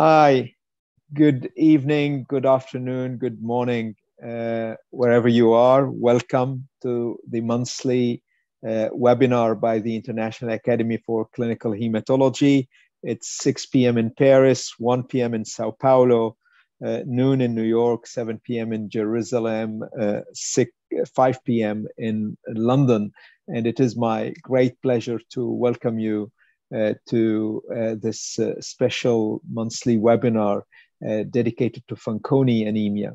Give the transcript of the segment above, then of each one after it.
Hi, good evening, good afternoon, good morning, uh, wherever you are. Welcome to the monthly uh, webinar by the International Academy for Clinical Hematology. It's 6 p.m. in Paris, 1 p.m. in Sao Paulo, uh, noon in New York, 7 p.m. in Jerusalem, uh, 6, 5 p.m. in London. And it is my great pleasure to welcome you uh, to uh, this uh, special monthly webinar dedicated to Fanconi anemia.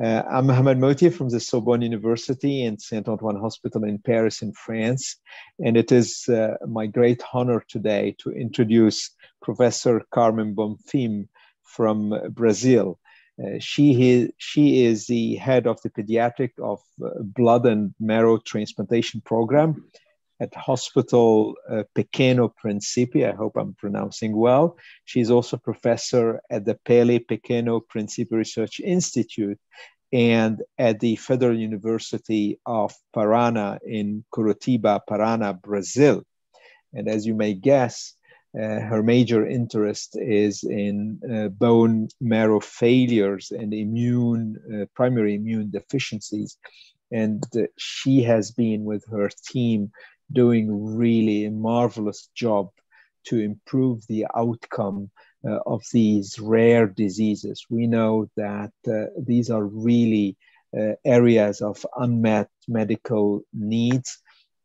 I'm Mohamed Mohty from the Sorbonne University and Saint Antoine Hospital in Paris, in France. And it is my great honor today to introduce Professor Carmem Bonfim from Brazil. Uh, she, is, she is the head of the pediatric of uh, blood and marrow transplantation program at Hospital uh, Pequeno Principe. I hope I'm pronouncing well. She's also professor at the Pele Pequeno Principe Research Institute and at the Federal University of Parana in Curitiba, Parana, Brazil. And as you may guess, uh, her major interest is in uh, bone marrow failures and immune, uh, primary immune deficiencies. And uh, she has been with her team doing really a marvelous job to improve the outcome uh, of these rare diseases. We know that uh, these are really uh, areas of unmet medical needs,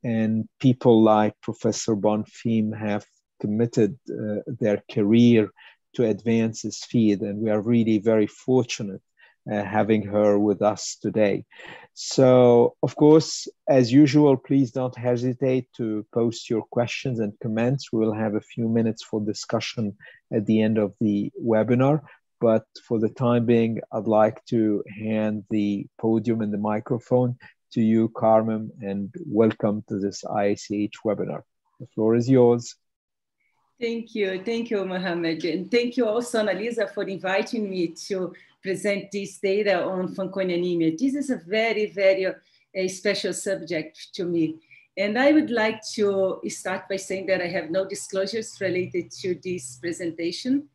and people like Professor Bonfim have committed uh, their career to advance this field, and we are really very fortunate uh, having her with us today. So, of course, as usual, please don't hesitate to post your questions and comments. We will have a few minutes for discussion at the end of the webinar. But for the time being, I'd like to hand the podium and the microphone to you, Carmem, and welcome to this IACH webinar. The floor is yours. Thank you. Thank you, Mohammed. And thank you also, Annalisa, for inviting me to present this data on Fanconi anemia. This is a very, very uh, special subject to me. And I would like to start by saying that I have no disclosures related to this presentation.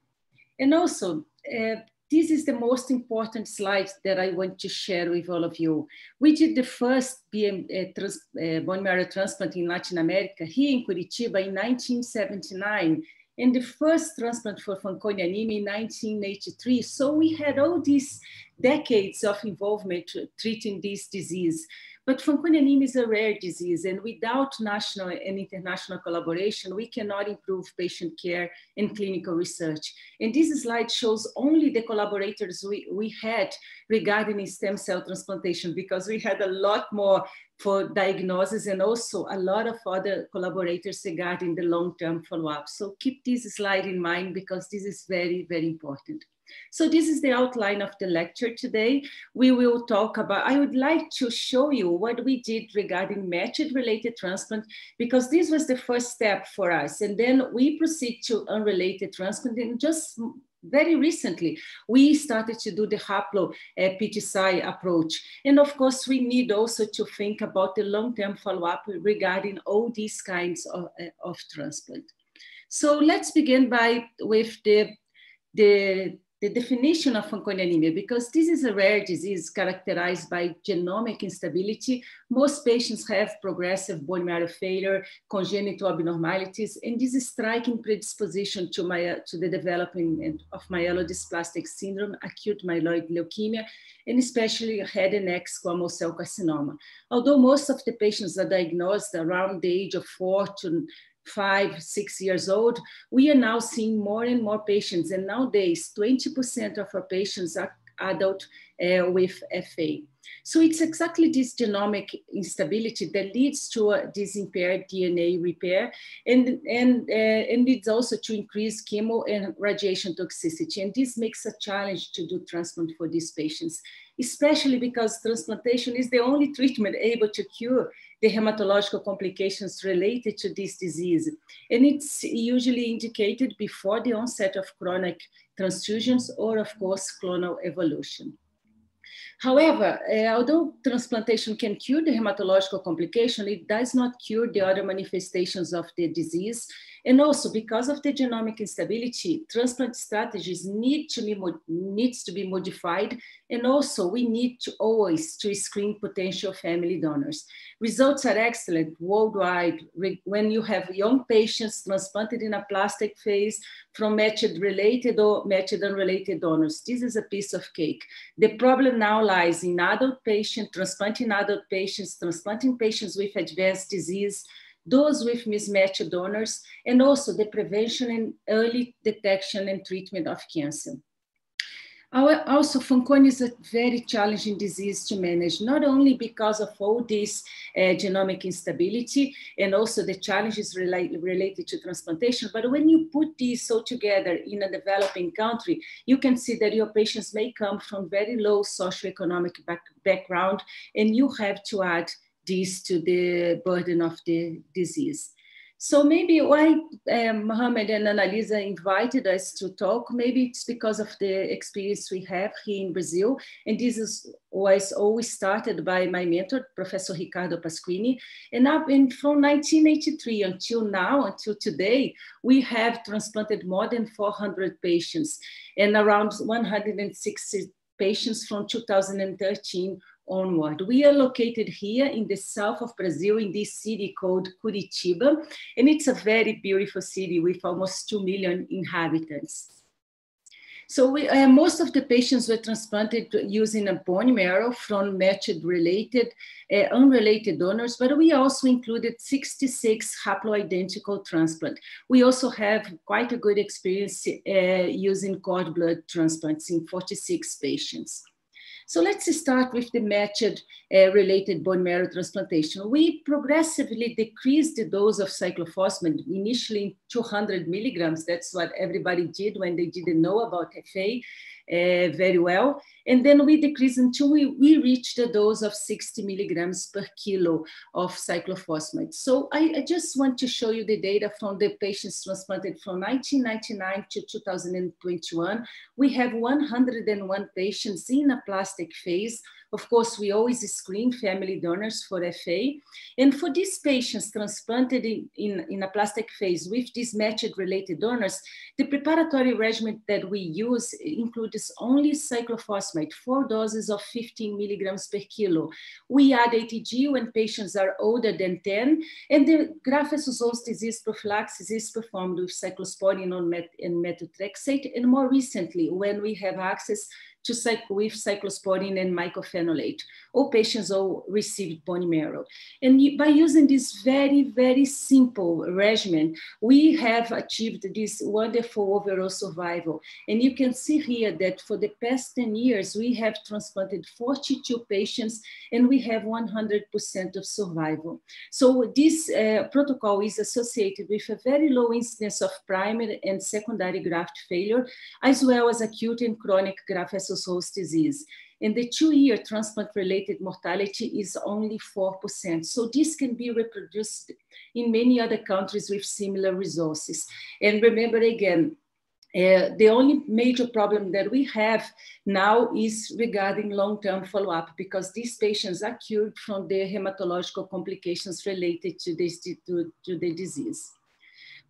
And also, uh, this is the most important slide that I want to share with all of you. We did the first BM, uh, trans, uh, bone marrow transplant in Latin America here in Curitiba in 1979 and the first transplant for Fanconi anemia in 1983. So we had all these decades of involvement treating this disease. But Fanconi anemia is a rare disease, and without national and international collaboration, we cannot improve patient care and clinical research. And this slide shows only the collaborators we, we had regarding stem cell transplantation, because we had a lot more for diagnosis and also a lot of other collaborators regarding the long-term follow-up. So keep this slide in mind because this is very, very important. So this is the outline of the lecture today. We will talk about, I would like to show you what we did regarding matched related transplant, because this was the first step for us. And then we proceed to unrelated transplant and just very recently, we started to do the haplo uh, approach. And of course, we need also to think about the long-term follow-up regarding all these kinds of, uh, of transplant. So let's begin by with the, the the definition of Fanconi anemia, because this is a rare disease characterized by genomic instability. Most patients have progressive bone marrow failure, congenital abnormalities, and this is striking predisposition to, my, to the development of myelodysplastic syndrome, acute myeloid leukemia, and especially head and neck squamous cell carcinoma. Although most of the patients are diagnosed around the age of four to five, six years old, we are now seeing more and more patients. And nowadays, 20% of our patients are adult uh, with FA. So it's exactly this genomic instability that leads to uh, this impaired DNA repair and, and, uh, and leads also to increased chemo and radiation toxicity. And this makes a challenge to do transplant for these patients, especially because transplantation is the only treatment able to cure the hematological complications related to this disease. And it's usually indicated before the onset of chronic transfusions or of course clonal evolution. However, uh, although transplantation can cure the hematological complication, it does not cure the other manifestations of the disease. And also because of the genomic instability, transplant strategies need to be, needs to be modified. And also we need to always to screen potential family donors. Results are excellent worldwide when you have young patients transplanted in a plastic phase from matched related or matched unrelated donors. This is a piece of cake. The problem now lies in adult patients, transplanting adult patients, transplanting patients with advanced disease, those with mismatched donors, and also the prevention and early detection and treatment of cancer. Also, Fanconi is a very challenging disease to manage, not only because of all this uh, genomic instability and also the challenges relate, related to transplantation, but when you put these all together in a developing country, you can see that your patients may come from very low socioeconomic back, background, and you have to add to the burden of the disease. So maybe why um, Mohammed and Annalisa invited us to talk, maybe it's because of the experience we have here in Brazil. And this is, was always started by my mentor, Professor Ricardo Pasquini. And up in, from 1983 until now, until today, we have transplanted more than 400 patients and around 160 patients from 2013 onward. We are located here in the south of Brazil in this city called Curitiba, and it's a very beautiful city with almost 2 million inhabitants. So we, uh, most of the patients were transplanted using a bone marrow from matched related, uh, unrelated donors, but we also included 66 haploidentical transplant. We also have quite a good experience uh, using cord blood transplants in 46 patients. So let's start with the matched uh, related bone marrow transplantation. We progressively decreased the dose of cyclophosphamide, initially 200 milligrams. That's what everybody did when they didn't know about FA uh, very well. And then we decrease until we, we reach the dose of 60 milligrams per kilo of cyclophosphamide. So I, I, just want to show you the data from the patients transplanted from 1999 to 2021. We have 101 patients in a plastic phase of course, we always screen family donors for FA. And for these patients transplanted in, in, in aplastic phase with these matched related donors, the preparatory regimen that we use includes only cyclophosphamide, four doses of 15 milligrams per kilo. We add ATG when patients are older than 10, and the graft-versus-host disease prophylaxis is performed with cyclosporin and methotrexate, and more recently, when we have access to cycle with cyclosporin and mycophenolate. All patients all received bone marrow. And by using this very, very simple regimen, we have achieved this wonderful overall survival. And you can see here that for the past 10 years, we have transplanted 42 patients and we have 100% of survival. So this uh, protocol is associated with a very low incidence of primary and secondary graft failure, as well as acute and chronic graft-versus-host disease. And the two-year transplant-related mortality is only 4%. So this can be reproduced in many other countries with similar resources. And remember again, uh, the only major problem that we have now is regarding long-term follow-up because these patients are cured from their hematological complications related to, this, to, to the disease.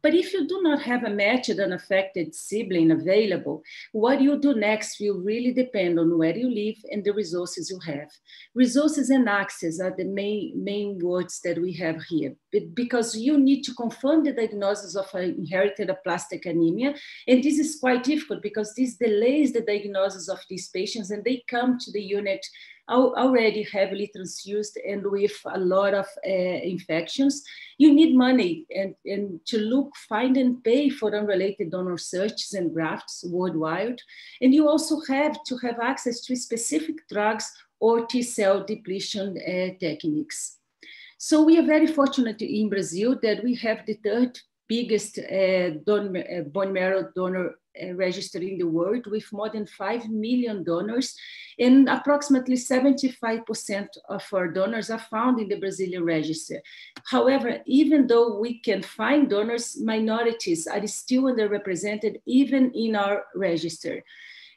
But if you do not have a matched unaffected sibling available, what you do next will really depend on where you live and the resources you have. Resources and access are the main, main words that we have here because you need to confirm the diagnosis of inherited aplastic anemia. And this is quite difficult because this delays the diagnosis of these patients and they come to the unit already heavily transfused and with a lot of uh, infections, you need money and, and to look, find and pay for unrelated donor searches and grafts worldwide. And you also have to have access to specific drugs or T cell depletion uh, techniques. So we are very fortunate in Brazil that we have the third biggest uh, uh, bone marrow donor uh, registered in the world with more than 5 million donors and approximately 75% of our donors are found in the Brazilian register. However, even though we can find donors, minorities are still underrepresented even in our register.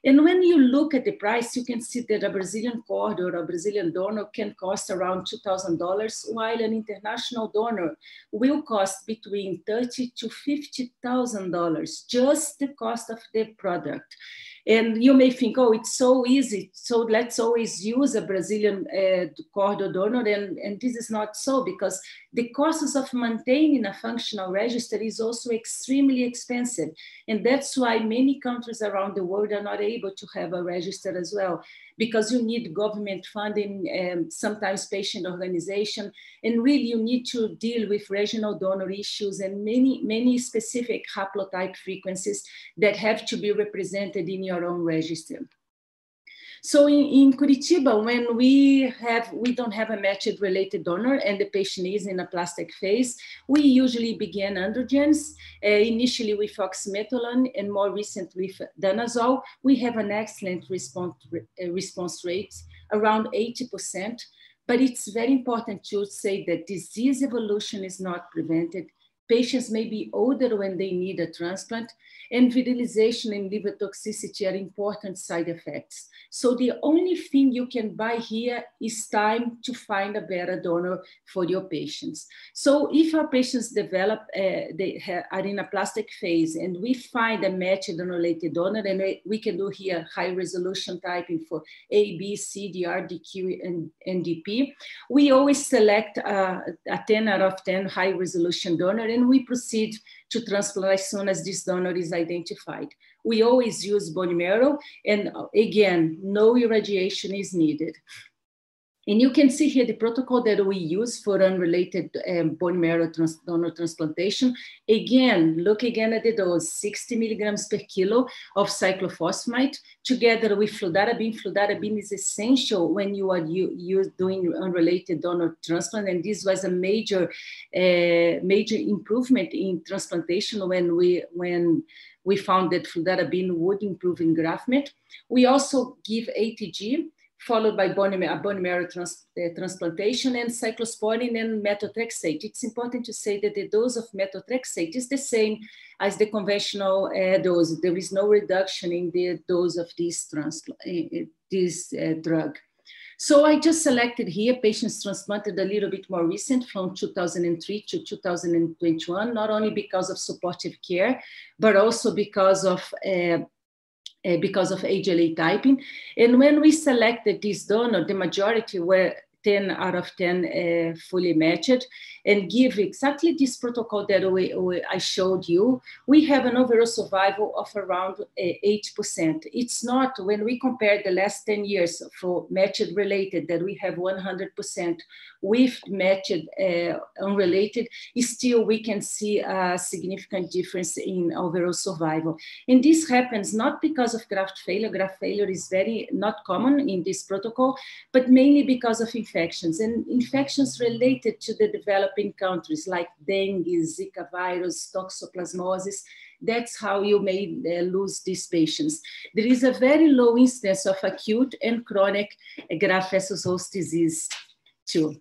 And when you look at the price, you can see that a Brazilian cord or a Brazilian donor can cost around $2,000, while an international donor will cost between 30 to $50,000, just the cost of the product. And you may think, oh, it's so easy. So let's always use a Brazilian uh, cord or donor. And, and this is not so because the costs of maintaining a functional register is also extremely expensive. And that's why many countries around the world are not able to have a register as well because you need government funding, and sometimes patient organization, and really you need to deal with regional donor issues and many, many specific haplotype frequencies that have to be represented in your own register. So in, in Curitiba, when we have we don't have a matched related donor and the patient is in a plastic phase, we usually begin androgens, uh, initially with oxymetholone and more recently with danazol. We have an excellent response, uh, response rate, around 80%. But it's very important to say that disease evolution is not prevented. Patients may be older when they need a transplant, and virilization and liver toxicity are important side effects. So the only thing you can buy here is time to find a better donor for your patients. So if our patients develop, uh, they are in a plastic phase and we find a matched unrelated donor, and we can do here high resolution typing for A, B, C, D, R, D, Q, and, NDP. We always select a 10 out of 10 high resolution donor and we proceed to transplant as soon as this donor is identified. We always use bone marrow, and uh, again, no irradiation is needed. And you can see here the protocol that we use for unrelated um, bone marrow trans donor transplantation. Again, look again at the dose, 60 milligrams per kilo of cyclophosphamide together with fludarabine. Fludarabine is essential when you are you, you doing unrelated donor transplant. And this was a major, uh, major improvement in transplantation when we, when we found that fludarabine would improve engraftment. We also give ATG, followed by bone, bone marrow trans, uh, transplantation and cyclosporin and methotrexate. It's important to say that the dose of methotrexate is the same as the conventional uh, dose. There is no reduction in the dose of this, trans, uh, this drug. So I just selected here patients transplanted a little bit more recent from 2003 to 2021, not only because of supportive care, but also because of uh, because of HLA typing. And when we selected this donor, the majority were 10 out of 10 uh, fully matched and give exactly this protocol that we, we, I showed you, we have an overall survival of around uh, 8%. It's not, when we compare the last 10 years for matched related, that we have 100% with matched uh, unrelated, still we can see a significant difference in overall survival. And this happens not because of graft failure. Graft failure is very not common in this protocol, but mainly because of infections and infections related to the developing countries like dengue, Zika virus, toxoplasmosis. That's how you may uh, lose these patients. There is a very low incidence of acute and chronic graft versus host disease too.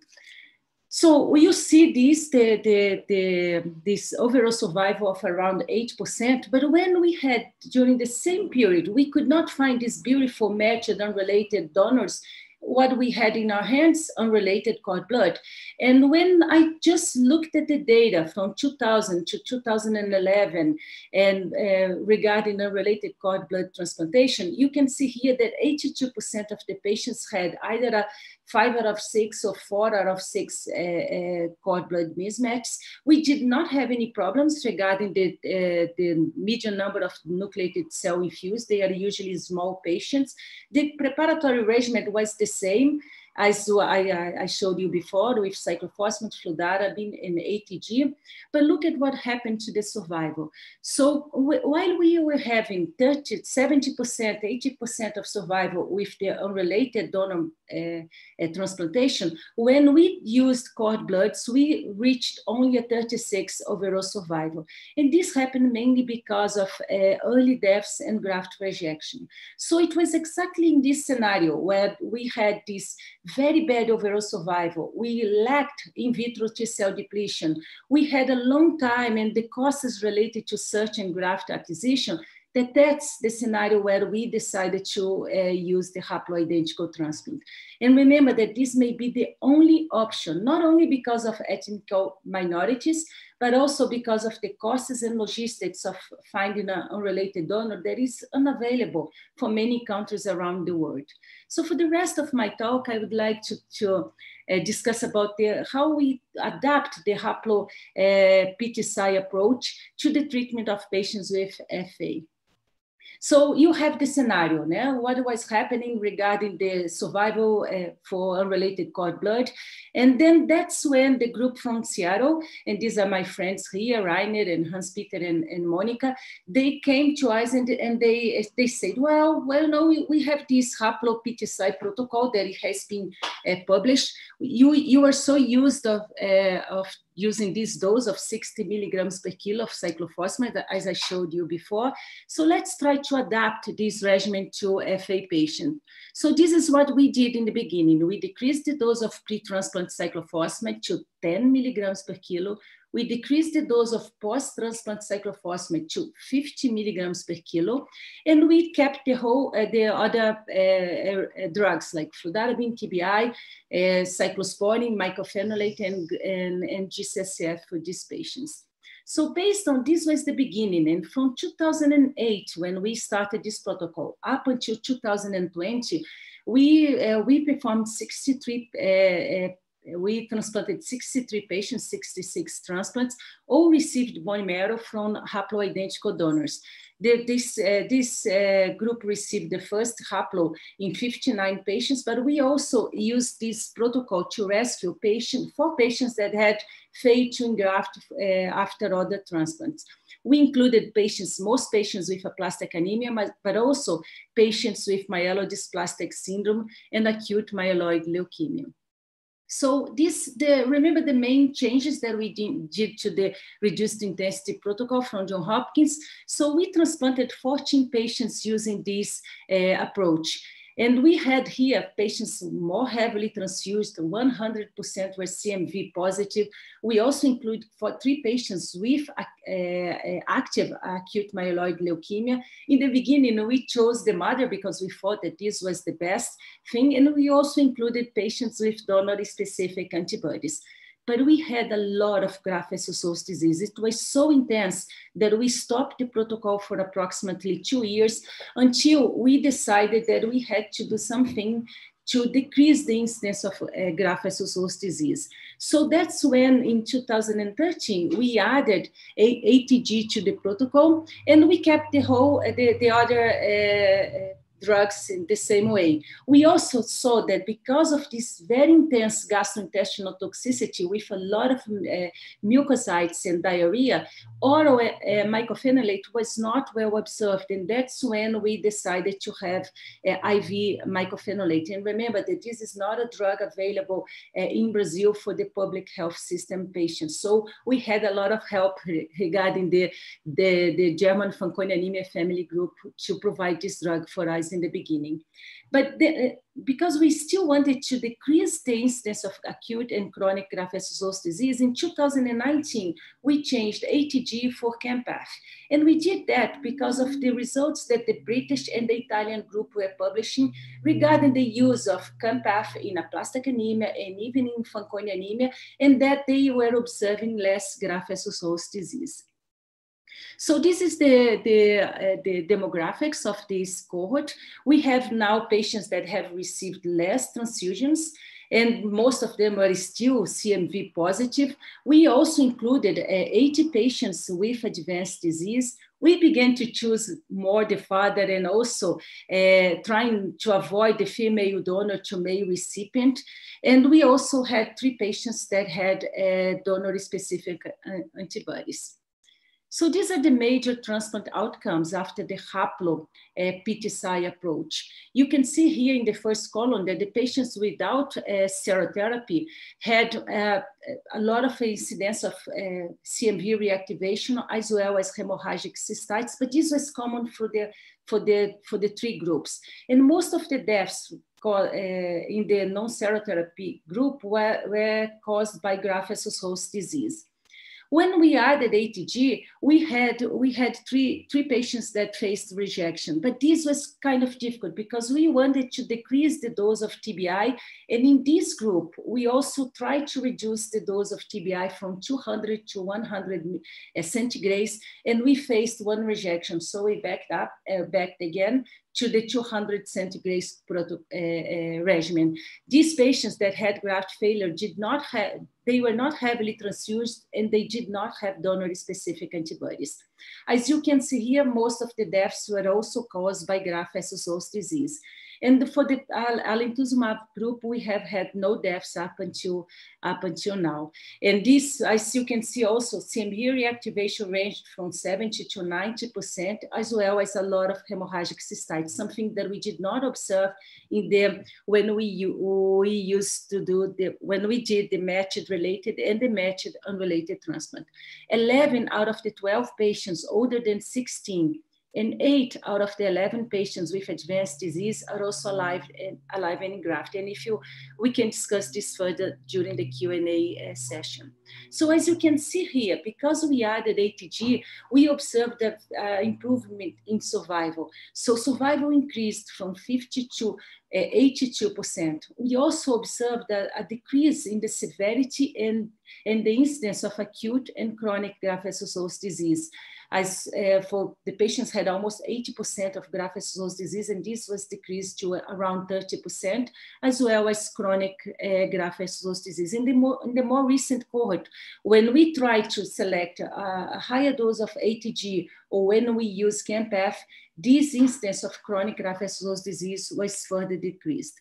So you see this, the, the, the, this overall survival of around 8%, but when we had, during the same period, we could not find these beautiful matched unrelated donors what we had in our hands, unrelated cord blood. And when I just looked at the data from 2000 to 2011 and uh, regarding unrelated cord blood transplantation, you can see here that 82% of the patients had either a five out of six or four out of six uh, uh, cord blood mismatches. We did not have any problems regarding the, uh, the median number of nucleated cell infused. They are usually small patients. The preparatory regimen was the same as I, I showed you before with cyclophosphamide, fludarabine, and ATG. But look at what happened to the survival. So while we were having 30, 70%, 80% of survival with the unrelated donor uh, uh, transplantation, when we used cord bloods, we reached only a 36 overall survival. And this happened mainly because of uh, early deaths and graft rejection. So it was exactly in this scenario where we had this very bad overall survival. We lacked in vitro T cell depletion. We had a long time and the costs related to search and graft acquisition that that's the scenario where we decided to uh, use the haploidentical transplant. And remember that this may be the only option, not only because of ethnic minorities, but also because of the costs and logistics of finding an unrelated donor that is unavailable for many countries around the world. So for the rest of my talk, I would like to, to uh, discuss about the, how we adapt the haplo uh, approach to the treatment of patients with FA. So you have the scenario, now, what was happening regarding the survival uh, for unrelated cord blood. And then that's when the group from Seattle, and these are my friends here, Rainer and Hans-Peter and, and Monica, they came to us and, and they, they said, well, well, no, we, we have this haplo PTCy protocol that has been uh, published. You, you are so used of, uh, of using this dose of 60 milligrams per kilo of cyclophosphamide, as I showed you before. So let's try to adapt this regimen to FA patient. So this is what we did in the beginning. We decreased the dose of pre-transplant cyclophosphamide to 10 milligrams per kilo we decreased the dose of post-transplant cyclophosphamide to 50 milligrams per kilo, and we kept the whole uh, the other uh, uh, drugs like fludarabine, TBI, uh, cyclosporin, mycophenolate, and, and, and GCSF for these patients. So based on this was the beginning, and from 2008 when we started this protocol up until 2020, we uh, we performed 63 uh, uh, we transplanted 63 patients, 66 transplants, all received bone marrow from haploidentical donors. The, this uh, this uh, group received the first haplo in 59 patients, but we also used this protocol to rescue patients, four patients that had failed to engraft uh, after other transplants. We included patients, most patients with aplastic anemia, but also patients with myelodysplastic syndrome and acute myeloid leukemia. So this, the, remember the main changes that we did, did, to the reduced intensity protocol from John Hopkins. So we transplanted 14 patients using this uh, approach. And we had here patients more heavily transfused, 100% were CMV positive. We also include for three patients with uh, uh, active acute myeloid leukemia. In the beginning, we chose the mother because we thought that this was the best thing. And we also included patients with donor-specific antibodies but we had a lot of graft-versus-host disease. It was so intense that we stopped the protocol for approximately two years until we decided that we had to do something to decrease the incidence of uh, graft-versus-host disease. So that's when in 2013, we added ATG to the protocol and we kept the whole, the, the other uh, drugs in the same way. We also saw that because of this very intense gastrointestinal toxicity with a lot of uh, mucositis and diarrhea, oral uh, mycophenolate was not well observed. And that's when we decided to have uh, IV mycophenolate. And remember that this is not a drug available uh, in Brazil for the public health system patients. So we had a lot of help regarding the, the, the German Fanconi anemia family group to provide this drug for us in the beginning. But the, uh, because we still wanted to decrease the incidence of acute and chronic graft-versus-host disease, in 2019, we changed ATG for CAMPATH. And we did that because of the results that the British and the Italian group were publishing regarding the use of CAMPATH in aplastic anemia and even in Fanconi anemia, and that they were observing less graft-versus-host disease. So this is the, the, uh, the demographics of this cohort. We have now patients that have received less transfusions and most of them are still CMV positive. We also included uh, 80 patients with advanced disease. We began to choose more the father and also uh, trying to avoid the female donor to male recipient. And we also had three patients that had uh, donor specific uh, antibodies. So these are the major transplant outcomes after the haplo uh, PTCy approach. You can see here in the first column that the patients without uh, serotherapy had uh, a lot of incidence of uh, CMV reactivation as well as hemorrhagic cystitis, but this was common for the, for the, for the three groups. And most of the deaths uh, in the non-serotherapy group were, were caused by graft-versus-host disease. When we added ATG, we had we had three three patients that faced rejection, but this was kind of difficult because we wanted to decrease the dose of TBI, and in this group we also tried to reduce the dose of TBI from 200 to 100 centigrays, and we faced one rejection, so we backed up, uh, backed again, to the 200 centigrays proto, uh, uh, regimen. These patients that had graft failure did not have, they were not heavily transfused and they did not have donor specific antibodies. As you can see here, most of the deaths were also caused by graft versus host disease. And for the alemtuzumab group, we have had no deaths up until, up until now. And this, as you can see also, CMV reactivation ranged from 70 to 90%, as well as a lot of hemorrhagic cystitis, something that we did not observe in the, when we, we used to do the, when we did the matched related and the matched unrelated transplant. 11 out of the 12 patients older than 16 and eight out of the 11 patients with advanced disease are also alive and alive and grafted. And if you, we can discuss this further during the Q&A uh, session. So as you can see here, because we added ATG, we observed that uh, improvement in survival. So survival increased from 50 to 82%. Uh, we also observed a, a, decrease in the severity and, and the incidence of acute and chronic graft-versus-host disease as uh, for the patients had almost 80% of graft-versus-host disease, and this was decreased to around 30%, as well as chronic uh, graft-versus-host disease. In the, more, in the more recent cohort, when we tried to select a, a higher dose of ATG or when we use CAMPATH, this instance of chronic graft-versus-host disease was further decreased.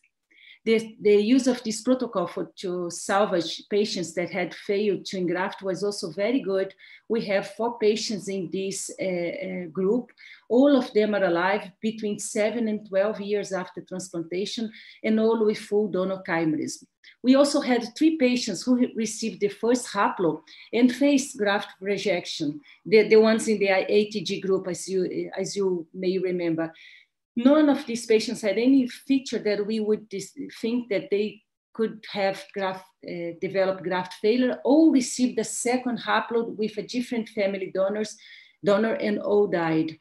The, the use of this protocol for, to salvage patients that had failed to engraft was also very good. We have four patients in this uh, uh, group. All of them are alive between seven and 12 years after transplantation and all with full donor chimerism. We also had three patients who received the first haplo and faced graft rejection, the, the ones in the ATG group, as you, as you may remember none of these patients had any feature that we would think that they could have graft, uh, developed graft failure all received a second haploid with a different family donors, donor and all died.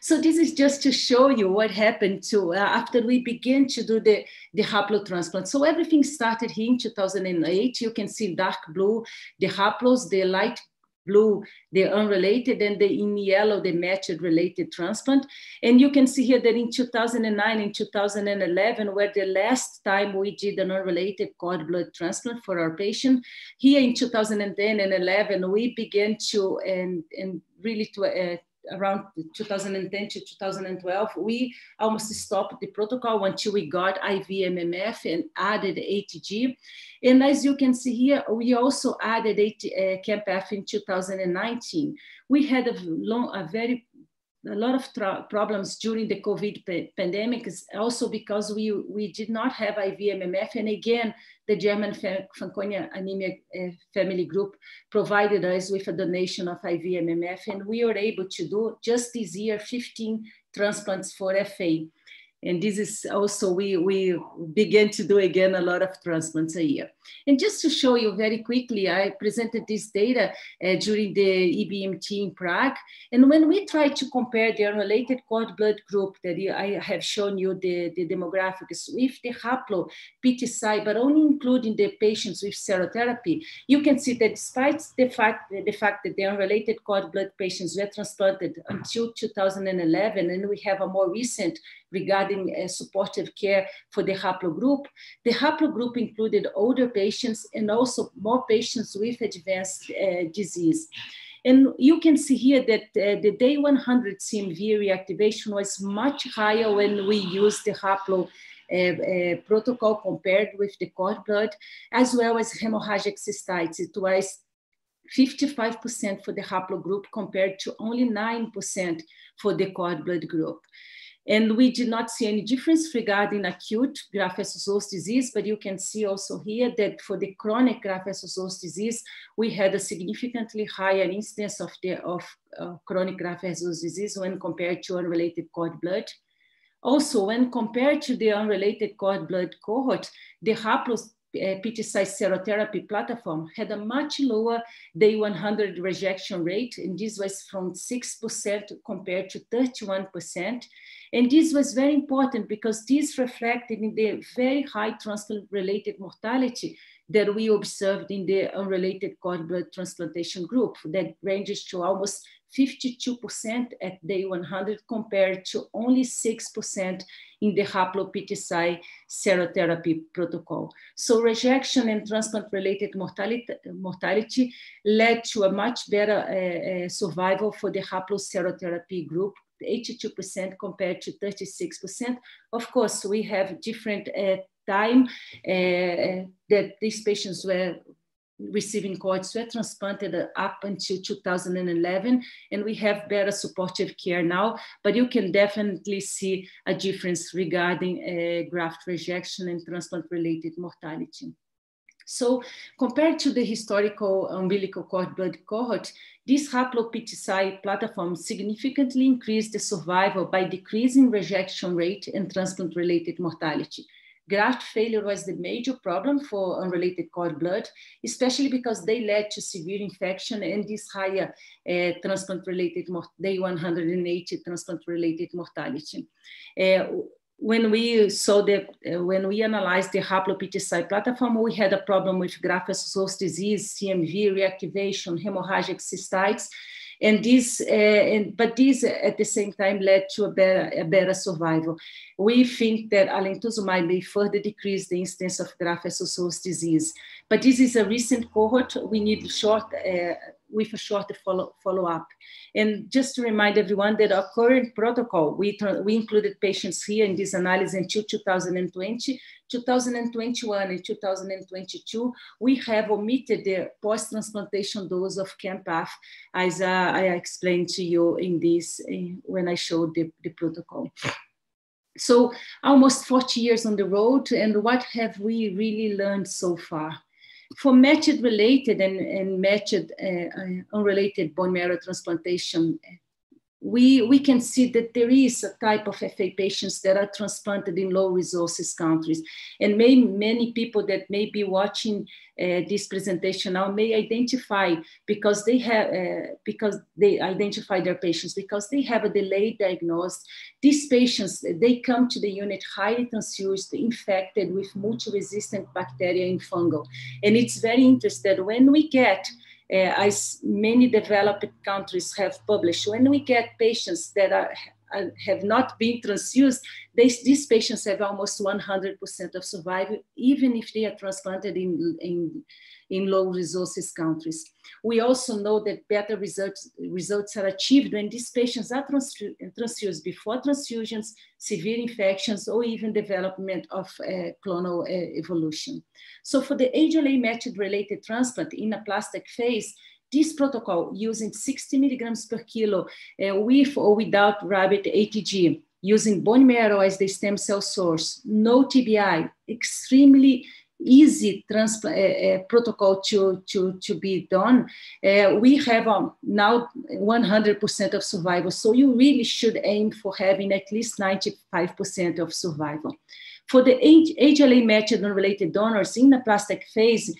So this is just to show you what happened to uh, after we began to do the, the haplo transplant. So everything started here in 2008. You can see dark blue, the haplos, the light blue, the unrelated, and the in yellow, the matched related transplant. And you can see here that in 2009 and 2011 were the last time we did an unrelated cord blood transplant for our patient. Here in 2010 and 11, we began to, and, and really to, uh, around 2010 to 2012, we almost stopped the protocol until we got IV MMF and added ATG. And as you can see here, we also added AT, uh, CAMPATH in 2019. We had a, long, a very a lot of problems during the COVID pa pandemic, also because we, we did not have IV MMF. And again, the German Fanconi anemia uh, family group provided us with a donation of IV MMF, and we were able to do just this year 15 transplants for FA and this is also we we begin to do again a lot of transplants a year and just to show you very quickly i presented this data uh, during the ebmt in prague and when we try to compare the unrelated cord blood group that i have shown you the, the demographics with the haplo PTCy but only including the patients with serotherapy you can see that despite the fact the fact that the unrelated cord blood patients were transplanted until 2011 and we have a more recent regarding uh, supportive care for the haplogroup. The haplogroup included older patients and also more patients with advanced uh, disease. And you can see here that uh, the day 100 CMV reactivation was much higher when we used the haplo uh, uh, protocol compared with the cord blood, as well as hemorrhagic cystitis. It was 55% for the haplo group compared to only 9% for the cord blood group. And we did not see any difference regarding acute graft-versus-host disease, but you can see also here that for the chronic graft-versus-host disease, we had a significantly higher incidence of, the, of uh, chronic graft-versus-host disease when compared to unrelated cord blood. Also, when compared to the unrelated cord blood cohort, the haplos uh, PTCy serotherapy platform had a much lower day 100 rejection rate, and this was from 6% compared to 31%. And this was very important because this reflected in the very high transplant-related mortality that we observed in the unrelated cord blood transplantation group that ranges to almost 52% at day 100 compared to only 6% in the haplo-PTCy serotherapy protocol. So rejection and transplant-related mortality, mortality led to a much better uh, uh, survival for the haplo-serotherapy group 82% compared to 36%. Of course, we have different uh, time uh, that these patients were receiving cords were transplanted up until 2011 and we have better supportive care now but you can definitely see a difference regarding uh, graft rejection and transplant related mortality. So compared to the historical umbilical cord blood cohort this haplo-PTCy platform significantly increased the survival by decreasing rejection rate and transplant related mortality graft failure was the major problem for unrelated cord blood, especially because they led to severe infection and this higher uh, transplant-related, day 180 transplant-related mortality. Uh, when we saw the, uh, when we analyzed the haplo-PTCy platform, we had a problem with graft-versus disease, CMV, reactivation, hemorrhagic cystitis, and this, uh, and, but this at the same time led to a better, a better survival. We think that alemtuzumab may further decrease the incidence of graft-versus disease, but this is a recent cohort. We need short, uh, with a shorter follow, follow up. And just to remind everyone that our current protocol, we, we included patients here in this analysis until 2020, 2021 and 2022, we have omitted the post-transplantation dose of CAMPATH, as uh, I explained to you in this, in, when I showed the, the protocol. So almost 40 years on the road, and what have we really learned so far? For matched related and, and matched uh, uh unrelated bone marrow transplantation we, we can see that there is a type of FA patients that are transplanted in low resources countries. And may, many people that may be watching uh, this presentation now may identify because they have, uh, because they identify their patients, because they have a delayed diagnosis. These patients, they come to the unit highly transfused, infected with multi-resistant bacteria and fungal. And it's very interesting when we get uh, as many developed countries have published, when we get patients that are, uh, have not been transfused, they, these patients have almost 100% of survival, even if they are transplanted in, in, in low resources countries. We also know that better results, results are achieved when these patients are transfused before transfusions, severe infections, or even development of uh, clonal uh, evolution. So for the HLA matched related transplant in a plastic phase, this protocol using 60 milligrams per kilo uh, with or without rabbit ATG, using bone marrow as the stem cell source, no TBI, extremely easy transplant uh, uh, protocol to, to, to be done, uh, we have um, now 100% of survival. So you really should aim for having at least 95% of survival. For the HLA matched unrelated donors in the plastic phase,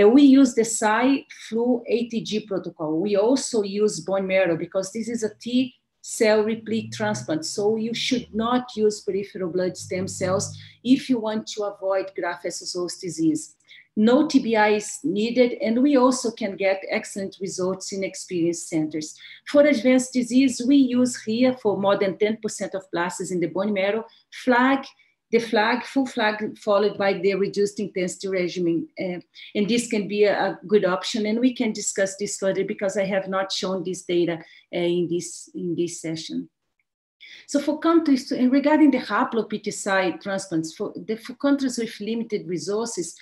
uh, we use the Cy-Flu ATG protocol. We also use bone marrow because this is a T cell replete transplant. So you should not use peripheral blood stem cells if you want to avoid graft-versus-host disease. No TBI is needed, and we also can get excellent results in experienced centers. For advanced disease, we use here for more than 10% of blasts in the bone marrow, flag the flag, full flag, followed by the reduced intensity regimen. Uh, and this can be a, a, good option. And we can discuss this further because I have not shown this data uh, in, this, in this session. So for countries, and regarding the haplo-PTCy transplants, for, the, for countries with limited resources,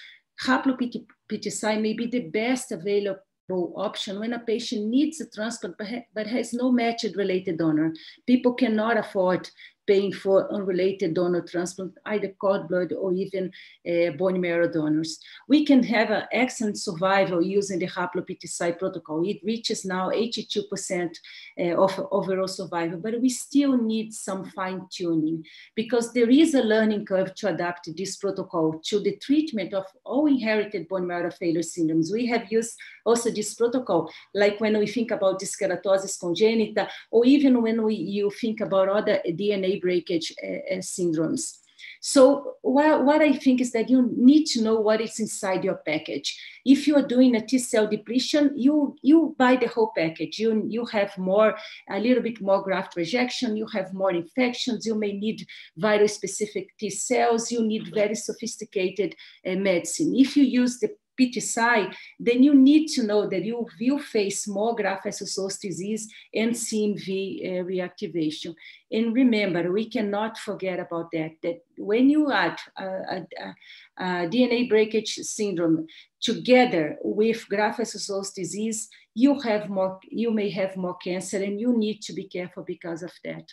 haplo-PTCy may be the best available option when a patient needs a transplant but, ha but has no matched related donor. People cannot afford paying for unrelated donor transplant, either cord blood or even uh, bone marrow donors. We can have an excellent survival using the haplo-PTCy protocol. It reaches now 82% uh, of overall survival, but we still need some fine tuning because there is a learning curve to adapt this protocol to the treatment of all inherited bone marrow failure syndromes. We have used also this protocol, like when we think about dyskeratosis congenita, or even when we, you think about other DNA breakage uh, uh, syndromes. So what, what I think is that you need to know what is inside your package. If you are doing a T cell depletion, you, you buy the whole package. You, you have more, a little bit more graft rejection, you have more infections, you may need virus specific T cells, you need very sophisticated uh, medicine. If you use the PTCy, then you need to know that you will face more graft-versus-host disease and CMV uh, reactivation. And remember, we cannot forget about that, that when you add a DNA breakage syndrome together with graft-versus-host disease, you have more, you may have more cancer and you need to be careful because of that.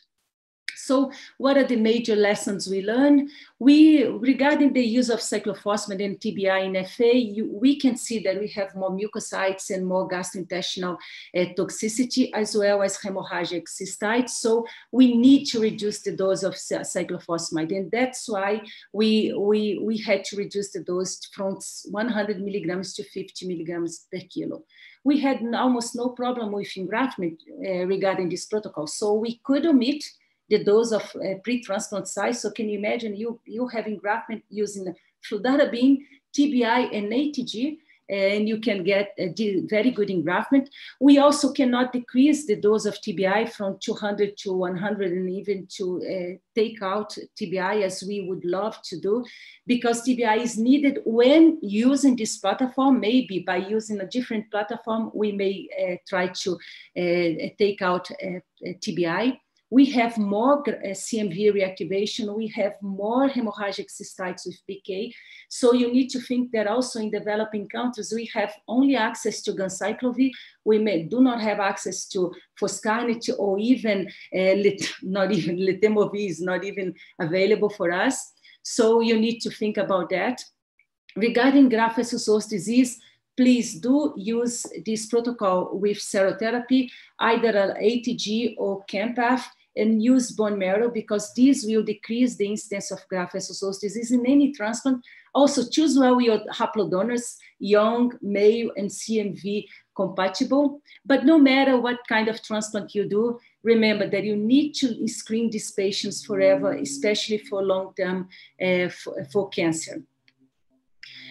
So what are the major lessons we learn? We, regarding the use of cyclophosphamide and TBI in FA, you, we can see that we have more mucositis and more gastrointestinal uh, toxicity as well as hemorrhagic cystitis. So we need to reduce the dose of cyclophosphamide. And that's why we, we, we had to reduce the dose from 100 milligrams to 50 milligrams per kilo we had almost no problem with engraftment uh, regarding this protocol. So we could omit the dose of uh, pre-transplant Cy. So can you imagine you, you having engraftment using fludarabine, TBI, and ATG, and you can get a very good engraftment. We also cannot decrease the dose of TBI from 200 to 100 and even to uh, take out TBI as we would love to do because TBI is needed when using this platform. Maybe by using a different platform, we may uh, try to uh, take out uh, TBI we have more uh, CMV reactivation, we have more hemorrhagic cystitis with BK. So you need to think that also in developing countries, we have only access to ganciclovir. We may do not have access to foscarnet or even, uh, lit, not even letermovir is not even available for us. So you need to think about that. Regarding graft-versus-host disease, please do use this protocol with serotherapy, either an ATG or CAMPATH and use bone marrow because this will decrease the incidence of graft-versus-host disease in any transplant. Also choose well your haplodonors, young, male, and CMV compatible. But no matter what kind of transplant you do, remember that you need to screen these patients forever, especially for long-term uh, for, for cancer.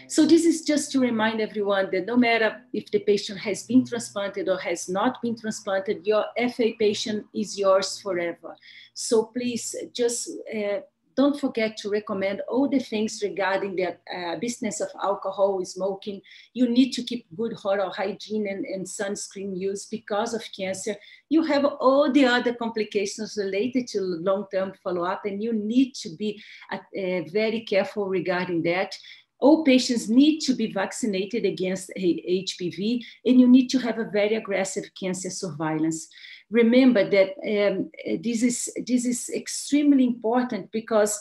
So this is just to remind everyone that no matter if the patient has been transplanted or has not been transplanted, your FA patient is yours forever. So please just uh, don't forget to recommend all the things regarding the uh, business of alcohol, smoking. You need to keep good oral hygiene and, and, sunscreen use because of cancer. You have all the other complications related to long-term follow-up and you need to be uh, uh very careful regarding that all patients need to be vaccinated against HPV, and you need to have a very aggressive cancer surveillance. Remember that um, this, is, this is extremely important because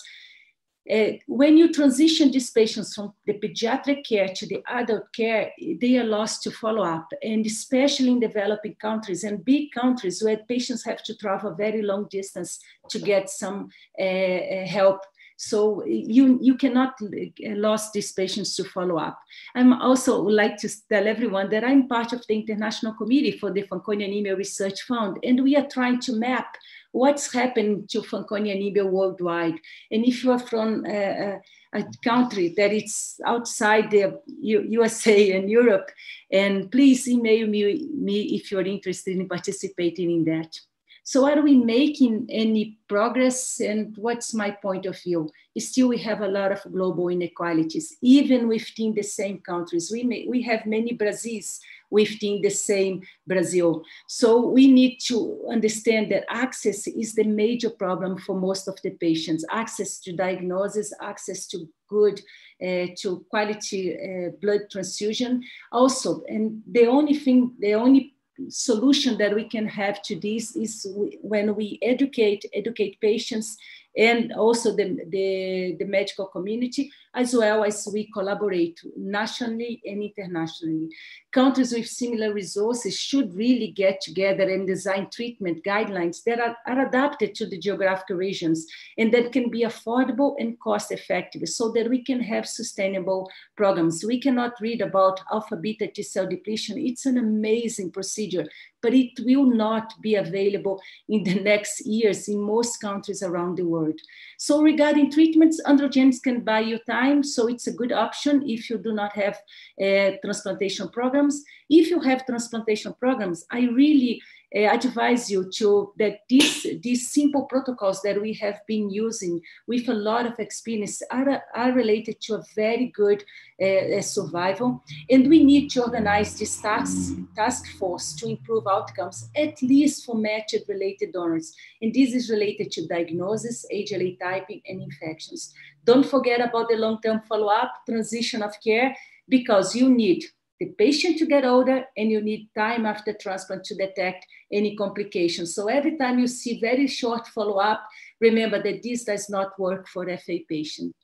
uh, when you transition these patients from the pediatric care to the adult care, they are lost to follow up, and especially in developing countries and big countries where patients have to travel very long distance to get some uh, uh help so you, you cannot uh, lose these patients to follow up. I'm also would like to tell everyone that I'm part of the international committee for the Fanconi Anemia Research Fund, and we are trying to map what's happening to Fanconi anemia worldwide. And if you are from uh, uh, a country that is outside the USA and Europe, and please email me, me if you're interested in participating in that. So are we making any progress? And what's my point of view? Still, we have a lot of global inequalities, even within the same countries. We, may, we have many Brazils within the same Brazil. So we need to understand that access is the major problem for most of the patients. Access to diagnosis, access to good, uh, to quality uh, blood transfusion also. And the only thing, the only solution that we can have to this is when we educate educate patients and also the, the, the medical community, as well as we collaborate nationally and internationally. Countries with similar resources should really get together and design treatment guidelines that are, are adapted to the geographical regions and that can be affordable and cost effective so that we can have sustainable programs. We cannot read about alpha beta T cell depletion. It's an amazing procedure, but it will not be available in the next years in most countries around the world. So regarding treatments, androgens can buy you time. So it's a good option if you do not have uh, transplantation programs. If you have transplantation programs, I really advise you to that these these simple protocols that we have been using with a lot of experience are, are related to a very good uh, survival. And we need to organize this task task force to improve outcomes at least for matched related donors. And this is related to diagnosis HLA typing and infections. Don't forget about the long-term follow-up transition of care because you need the patient to get older and you need time after transplant to detect any complications. So every time you see very short follow-up, remember that this does not work for FA patient.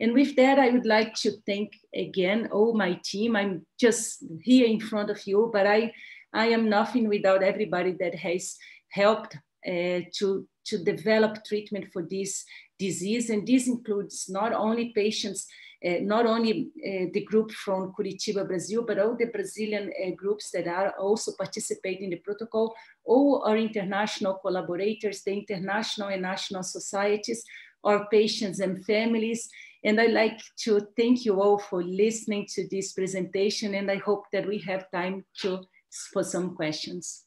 And with that, I would like to thank again all my team. I'm just here in front of you, but I, I am nothing without everybody that has helped uh, to, to develop treatment for this disease. And this includes not only patients not only uh, the group from Curitiba, Brazil, but all the Brazilian uh, groups that are also participating in the protocol, all our international collaborators, the international and national societies, our patients and families. And I'd like to thank you all for listening to this presentation, and I hope that we have time to, for some questions.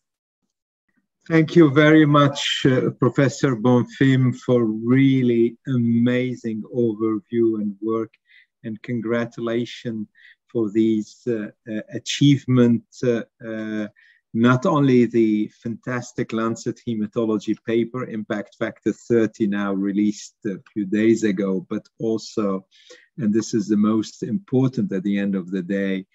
Thank you very much, uh, Professor Bonfim, for really amazing overview and work and congratulations for these uh, uh, achievement. Uh, not only the fantastic Lancet Hematology paper, Impact Factor 30, now released a few days ago, but also, and this is the most important at the end of the day,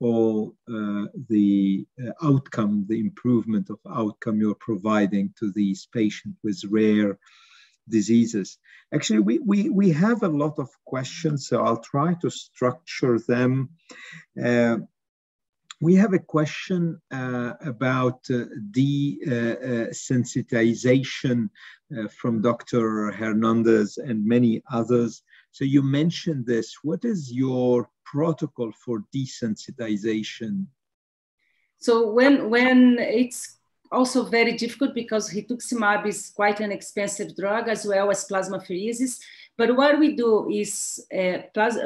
all uh, the uh, outcome, the improvement of outcome you're providing to these patients with rare diseases. Actually, we, we, we have a lot of questions, so I'll try to structure them. Uh, we have a question uh, about uh, desensitization uh, uh, from Dr. Hernandez and many others. So you mentioned this. What is your protocol for desensitization? So when when it's also very difficult because rituximab is quite an expensive drug as well as plasmapheresis. But what we do is uh,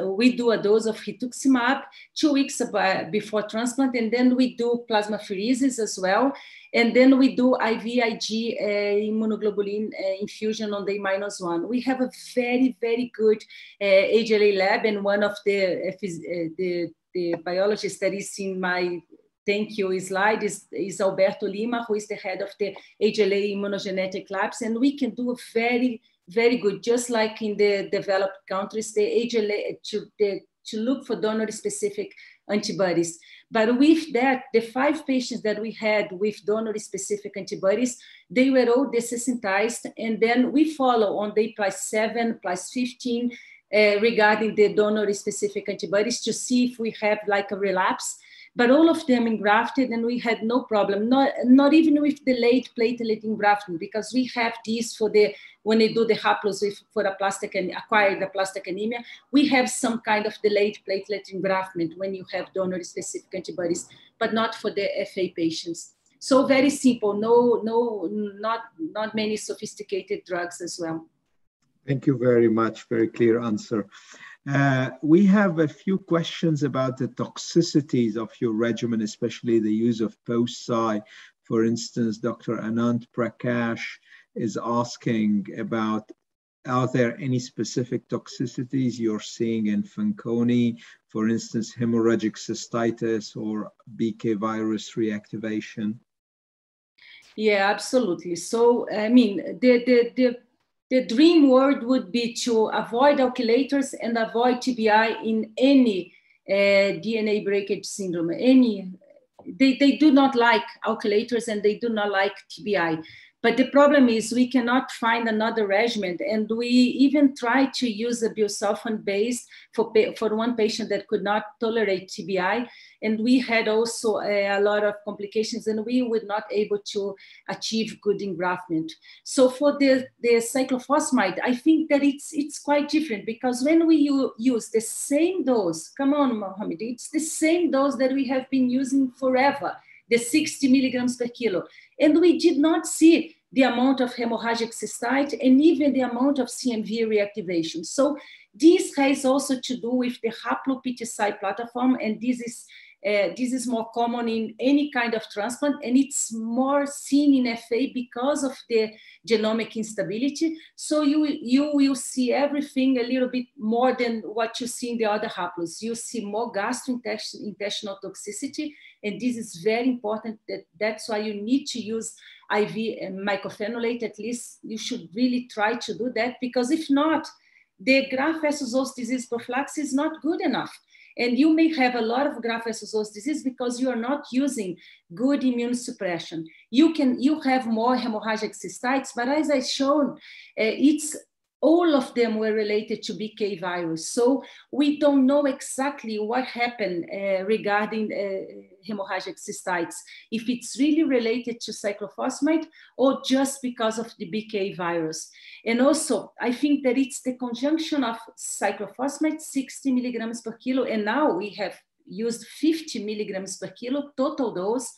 we do a dose of rituximab two weeks before transplant, and then we do plasmapheresis as well. And then we do IVIG uh, immunoglobulin uh, infusion on day minus one. We have a very, very good uh, HLA lab, and one of the, uh, the, the biologists that is in my thank you slide is, is Alberto Lima, who is the head of the HLA immunogenetic labs. And we can do a very, very good, just like in the developed countries, the HLA to, the, to look for donor specific antibodies. But with that, the five patients that we had with donor specific antibodies, they were all desensitized. And then we follow on day plus seven, plus 15, uh, regarding the donor specific antibodies to see if we have like a relapse but all of them engrafted and we had no problem, not, not even with the late platelet engraftment, because we have these for the, when they do the haplos for aplastic and acquired aplastic anemia, we have some kind of delayed platelet engraftment when you have donor specific antibodies, but not for the FA patients. So very simple, no, no, not, not many sophisticated drugs as well. Thank you very much. Very clear answer. Uh, we have a few questions about the toxicities of your regimen, especially the use of post-Cy. For instance, Dr. Anant Prakash is asking about are there any specific toxicities you're seeing in Fanconi, for instance, hemorrhagic cystitis or BK virus reactivation? Yeah, absolutely. So, I mean, the, the, the the dream world would be to avoid alkylators and avoid TBI in any uh, DNA breakage syndrome, any they, they do not like alkylators and they do not like TBI. But the problem is we cannot find another regimen. And we even tried to use a busulfan base for, for one patient that could not tolerate TBI. And we had also a, a lot of complications and we were not able to achieve good engraftment. So for the, the cyclophosphamide, I think that it's, it's quite different because when we use the same dose, come on, Mohammed, it's the same dose that we have been using forever the 60 milligrams per kilo. And we did not see the amount of hemorrhagic cystite and even the amount of CMV reactivation. So this has also to do with the haplo-PTCy platform, and this is uh, this is more common in any kind of transplant, and it's more seen in FA because of the genomic instability. So you, you will see everything a little bit more than what you see in the other haplos. You see more gastrointestinal toxicity, and this is very important. That, that's why you need to use IV mycophenolate. At least you should really try to do that, because if not, the graft versus host disease prophylaxis is not good enough. And you may have a lot of graft-versus-host disease because you are not using good immune suppression. You can you have more hemorrhagic cystites, but as I shown, uh, it's all of them were related to BK virus. So we don't know exactly what happened uh, regarding uh, hemorrhagic cystites, if it's really related to cyclophosphamide or just because of the BK virus. And also, I think that it's the conjunction of cyclophosphamide, 60 milligrams per kilo, and now we have used 50 milligrams per kilo total dose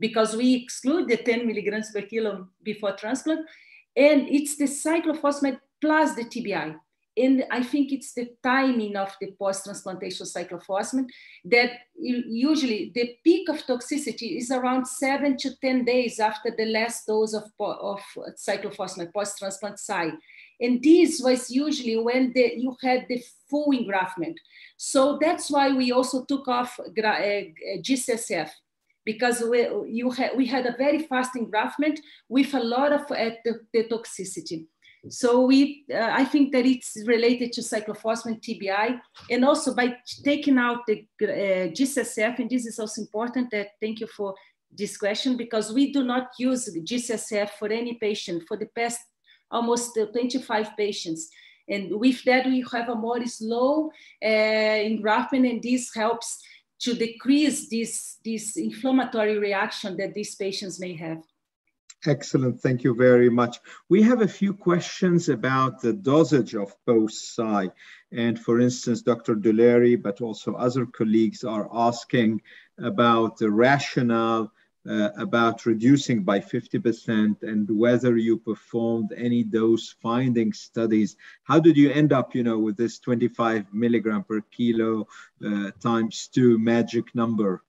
because we exclude the 10 milligrams per kilo before transplant. And it's the cyclophosphamide plus the TBI. And I think it's the timing of the post-transplantation cyclophosphamide that usually the peak of toxicity is around seven to 10 days after the last dose of, of cyclophosphamide post-transplant Cy. And this was usually when the, you had the full engraftment. So that's why we also took off uh, GCSF because we, you ha we had a very fast engraftment with a lot of uh, the, the toxicity. So we, uh, I think that it's related to cyclophosphamide TBI, and also by taking out the uh, GCSF, and this is also important. That thank you for this question because we do not use GCSF for any patient for the past almost 25 patients. And with that, we have a more slow uh, engraftment, and this helps to decrease this, this inflammatory reaction that these patients may have. Excellent. Thank you very much. We have a few questions about the dosage of post-Cy. And for instance, Dr. Duleri, but also other colleagues are asking about the rationale uh, about reducing by 50% and whether you performed any dose finding studies. How did you end up, you know, with this 25 milligram per kilo uh, times two magic number?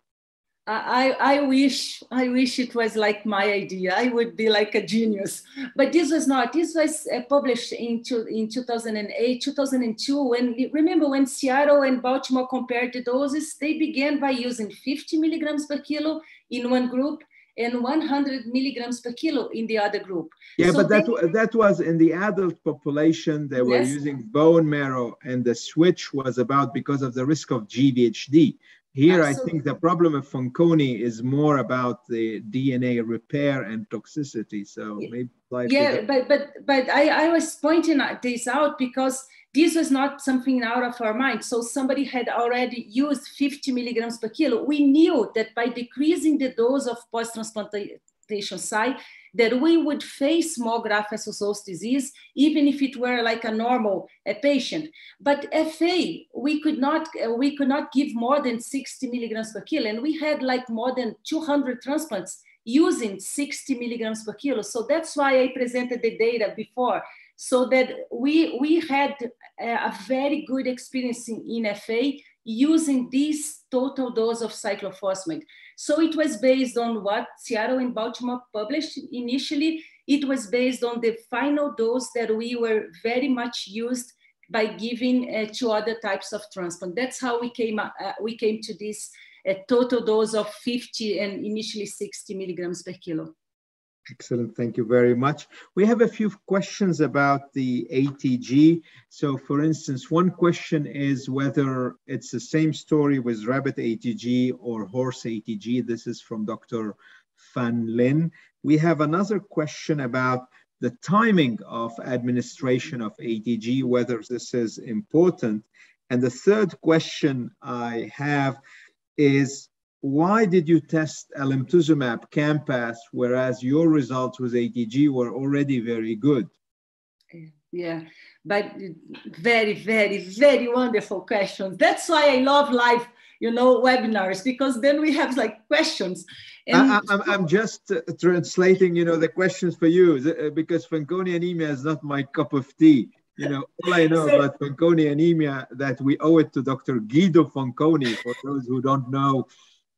I, I wish I wish it was like my idea. I would be like a genius. But this was not. This was uh, published in, two, in 2008, 2002. When remember when Seattle and Baltimore compared the doses, they began by using 50 milligrams per kilo in one group and 100 milligrams per kilo in the other group. Yeah, so but they, that that was in the adult population. They were yes. using bone marrow, and the switch was about because of the risk of GVHD. Here, Absolutely. I think the problem of Fanconi is more about the DNA repair and toxicity. So maybe yeah, but but but I, I was pointing this out because this was not something out of our mind. So somebody had already used 50 milligrams per kilo. We knew that by decreasing the dose of post-transplantation Cy, that we would face more graft-versus-host disease, even if it were like a normal a patient. But FA, we could not uh, we could not give more than 60 milligrams per kilo, and we had like more than 200 transplants using 60 milligrams per kilo. So that's why I presented the data before, so that we we had a very good experience in, in FA using this total dose of cyclophosphamide. So it was based on what Seattle and Baltimore published initially. It was based on the final dose that we were very much used by giving uh, to other types of transplant. That's how we came, uh, we came to this uh, total dose of 50 and initially 60 milligrams per kilo. Excellent. Thank you very much. We have a few questions about the ATG. So, for instance, one question is whether it's the same story with rabbit ATG or horse ATG. This is from Dr. Van Lin. We have another question about the timing of administration of ATG, whether this is important. And the third question I have is why did you test alemtuzumab Campath, whereas your results with ATG were already very good? Yeah, but very, very, very wonderful questions. That's why I love live, you know, webinars because then we have like questions. And I, am I'm just uh, translating, you know, the questions for you uh, because Fanconi anemia is not my cup of tea. You know, all I know so, about Fanconi anemia that we owe it to Dr. Guido Fanconi. For those who don't know,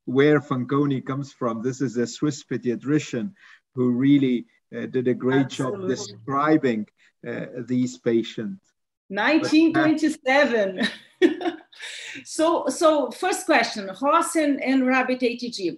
where Fanconi comes from. This is a Swiss pediatrician who really uh, did a great Absolutely. job describing uh, these patients. 1927. so, so first question, horse and, and rabbit ATG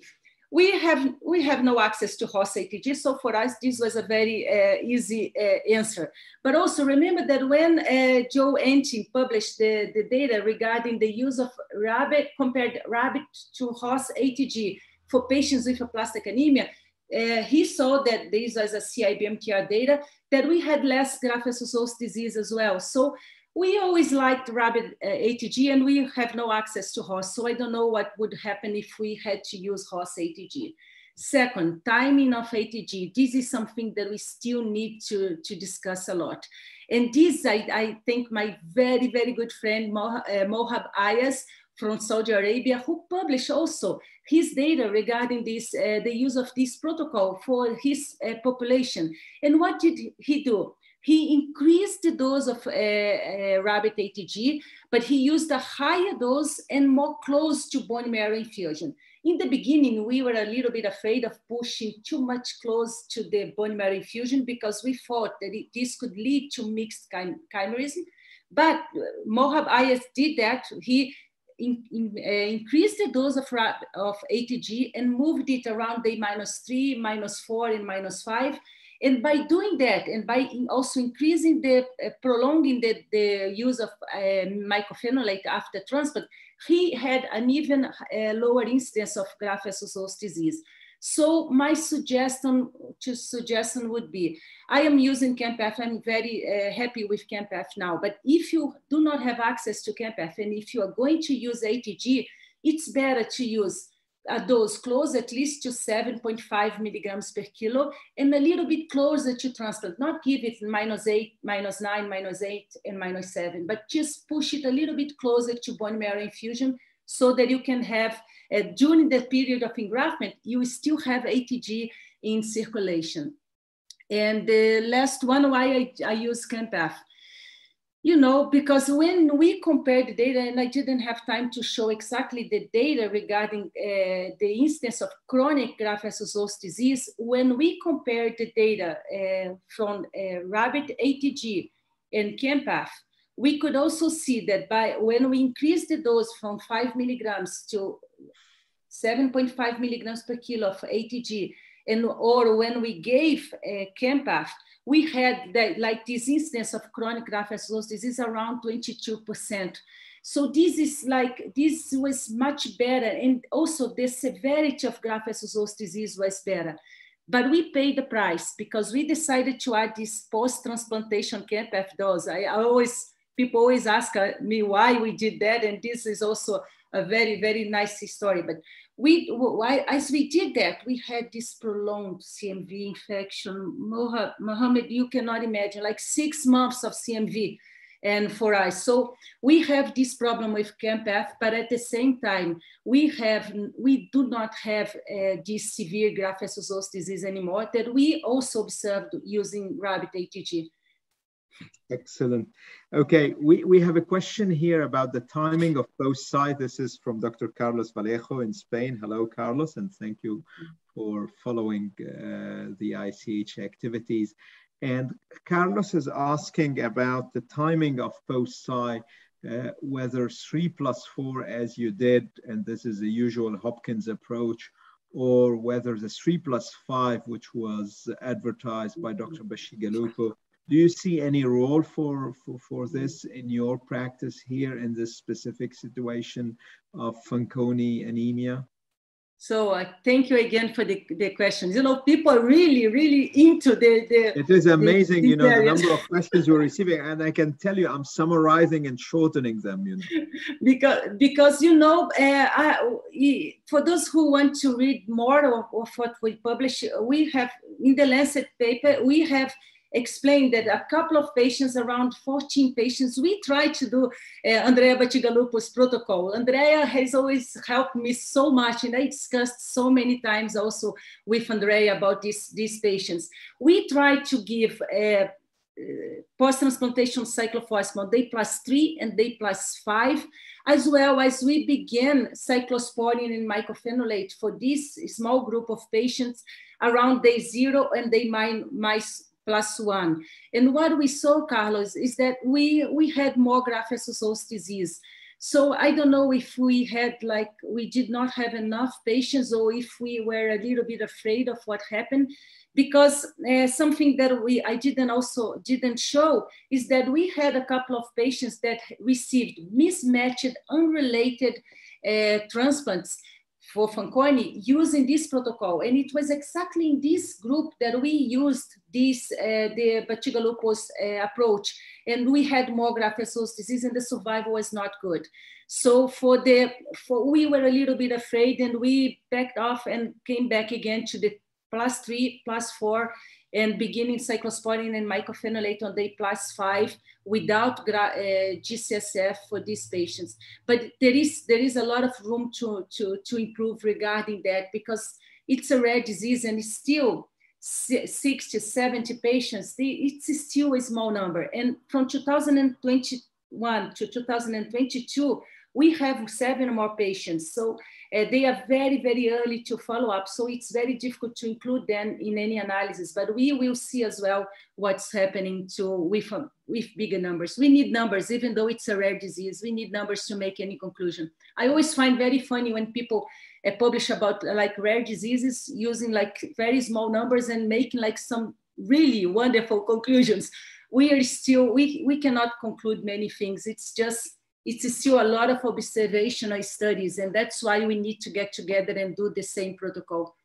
we have we have no access to horse ATG, so for us this was a very uh, easy uh, answer. But also remember that when uh, Joe Antin published the, the data regarding the use of rabbit compared rabbit to horse ATG for patients with aplastic anemia, uh, he saw that this was a CIBMTR data that we had less graft-versus-host disease as well. So we always liked rabbit uh, ATG and we have no access to horse. So I don't know what would happen if we had to use horse ATG. Second, timing of ATG. This is something that we still need to, to discuss a lot. And this, I, I think my very, very good friend uh, Mouhab Ayas from Saudi Arabia, who published also his data regarding this, uh, the use of this protocol for his uh, population. And what did he do? He increased the dose of uh, uh, rabbit ATG, but he used a higher dose and more close to bone marrow infusion. In the beginning, we were a little bit afraid of pushing too much close to the bone marrow infusion because we thought that it, this could lead to mixed chim chimerism. But uh, Mouhab Ayas did that. He in, in, uh, increased the dose of, of ATG and moved it around day minus three, minus four, and minus five and by doing that, and by also increasing the, uh, prolonging the, the use of uh, mycophenolate after transplant, he had an even uh, lower incidence of graft-versus-host disease. So my suggestion, to suggestion would be, I am using Campath. I'm very uh, happy with Campath now. But if you do not have access to Campath, and if you are going to use ATG, it's better to use a dose close at least to 7.5 milligrams per kilo and a little bit closer to transplant, not give it minus eight, minus nine, minus eight, and minus seven, but just push it a little bit closer to bone marrow infusion so that you can have, uh, during the period of engraftment, you still have ATG in circulation. And the last one, why I, I use Campath you know, because when we compared the data, and I didn't have time to show exactly the data regarding uh, the instance of chronic graft-versus-host disease, when we compared the data uh, from uh, rabbit ATG and Campath, we could also see that by when we increased the dose from five milligrams to 7.5 milligrams per kilo of ATG, and or when we gave uh, Campath, we had that, like this instance of chronic graft-versus-host disease around 22%. So this is like, this was much better. And also the severity of graft-versus-host disease was better. But we paid the price because we decided to add this post-transplantation Campath dose. I, always, people always ask me why we did that. And this is also a very, very nice story. But we, as we did that, we had this prolonged CMV infection. Mohammed, you cannot imagine, like six months of CMV and for us. So we have this problem with Campath, but at the same time, we have we do not have uh, this severe graft-versus-host disease anymore that we also observed using rabbit ATG. Excellent. Okay, we, we have a question here about the timing of post-Cy. This is from Dr. Carlos Vallejo in Spain. Hello, Carlos, and thank you for following uh, the ICH activities. And Carlos is asking about the timing of post-Cy, uh, whether three plus four as you did, and this is the usual Hopkins approach, or whether the three plus five, which was advertised by Dr. Bacigalupo, do you see any role for, for, for this in your practice here in this specific situation of Fanconi anemia? So uh, thank you again for the, the questions. You know, people are really, really into the. the it is amazing, the, you know, the number of questions we're receiving, and I can tell you, I'm summarizing and shortening them. You know, because because you know, uh, I, for those who want to read more of, of what we publish, we have in the Lancet paper we have explained that a couple of patients, around 14 patients, we tried to do uh, Andrea Bacigalupo's protocol. Andrea has always helped me so much, and I discussed so many times also with Andrea about these, these patients. We tried to give uh, uh, post-transplantation cyclophosphamide day plus three and day plus five, as well as we began cyclosporine and mycophenolate for this small group of patients around day zero and day minus plus one. And what we saw, Carlos, is that we, we had more graft-versus-host disease. So I don't know if we had like, we did not have enough patients or if we were a little bit afraid of what happened because uh, something that we I didn't also didn't show is that we had a couple of patients that received mismatched, unrelated uh, transplants for Fanconi using this protocol. And it was exactly in this group that we used this, uh, the Bacigalupo's uh, approach. And we had more graft-versus disease and the survival was not good. So for the, for, we were a little bit afraid and we backed off and came back again to the plus three, plus four, and beginning cyclosporine and mycophenolate on day plus five without uh, GCSF for these patients. But there is, there is a lot of room to, to, to improve regarding that because it's a rare disease and it's still 60, 70 patients, it's still a small number. And from 2021 to 2022, we have seven more patients. So uh, they are very, very early to follow up. So it's very difficult to include them in any analysis, but we will see as well what's happening to with, um, with bigger numbers. We need numbers, even though it's a rare disease, we need numbers to make any conclusion. I always find very funny when people uh, publish about uh, like rare diseases using like very small numbers and making like some really wonderful conclusions. We are still, we, we cannot conclude many things. It's just it's still a lot of observational studies, and that's why we need to get together and do the same protocol.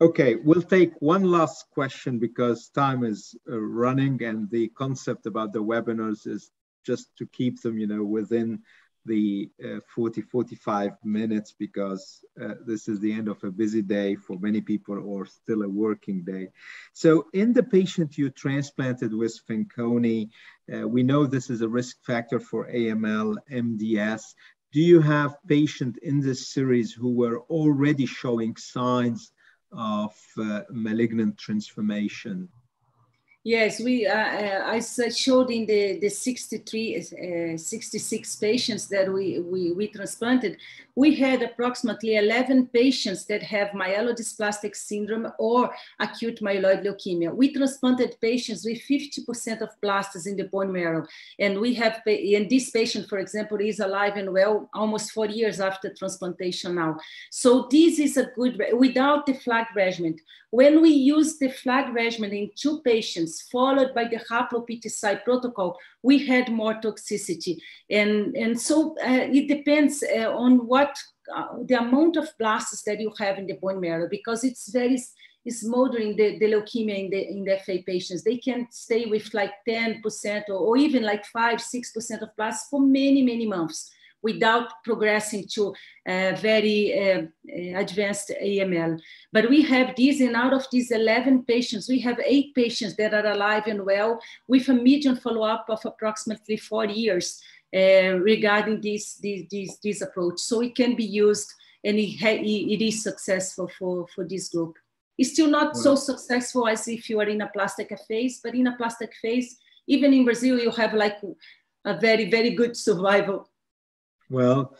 Okay, we'll take one last question because time is uh, running, and the concept about the webinars is just to keep them, you know, within the uh, 40, 45 minutes because uh, this is the end of a busy day for many people or still a working day. So in the patient you transplanted with Fanconi, uh, we know this is a risk factor for AML, MDS. Do you have patient in this series who were already showing signs of uh, malignant transformation? Yes, we. Uh, uh I showed in the the 63, uh, 66 patients that we, we we transplanted. We had approximately 11 patients that have myelodysplastic syndrome or acute myeloid leukemia. We transplanted patients with 50% of blasts in the bone marrow, and we have. And this patient, for example, is alive and well almost four years after transplantation now. So this is a good without the flag regimen. When we use the flag regimen in two patients followed by the haplo-PTCy protocol, we had more toxicity. And, and so uh, it depends uh, on what uh, the amount of blasts that you have in the bone marrow, because it's very smoldering the, the leukemia in the, in the FA patients. They can stay with like 10% or, or even like 5 6% of blasts for many, many months without progressing to uh, very uh, uh advanced AML. But we have these, and out of these 11 patients, we have eight patients that are alive and well with a median follow-up of approximately four years uh, regarding this, this, this, this, approach. So it can be used and it, it is successful for, for this group. It's still not so successful as if you are in aplastic phase, but in aplastic phase, even in Brazil, you have like a very, very good survival well,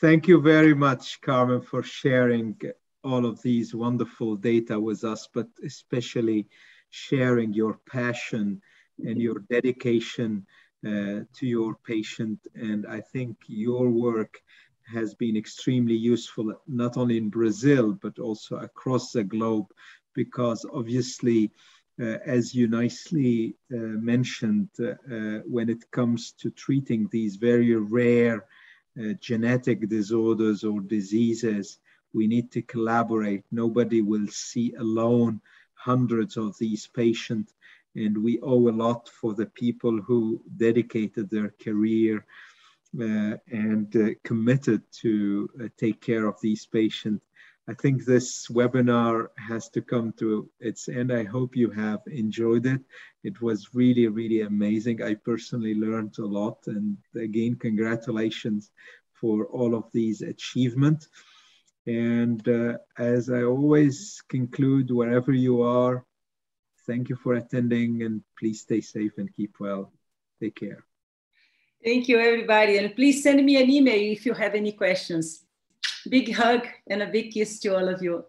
thank you very much, Carmem, for sharing all of these wonderful data with us, but especially sharing your passion and your dedication uh, to your patient. And I think your work has been extremely useful, not only in Brazil, but also across the globe, because obviously, uh, as you nicely uh, mentioned, uh, uh when it comes to treating these very rare uh, genetic disorders or diseases, we need to collaborate. Nobody will see alone hundreds of these patients. And we owe a lot for the people who dedicated their career uh, and uh, committed to uh, take care of these patients. I think this webinar has to come to its end. I hope you have enjoyed it. It was really, really amazing. I personally learned a lot. And again, congratulations for all of these achievements. And uh, as I always conclude, wherever you are, thank you for attending and please stay safe and keep well. Take care. Thank you, everybody. And please send me an email if you have any questions. Big hug and a big kiss to all of you.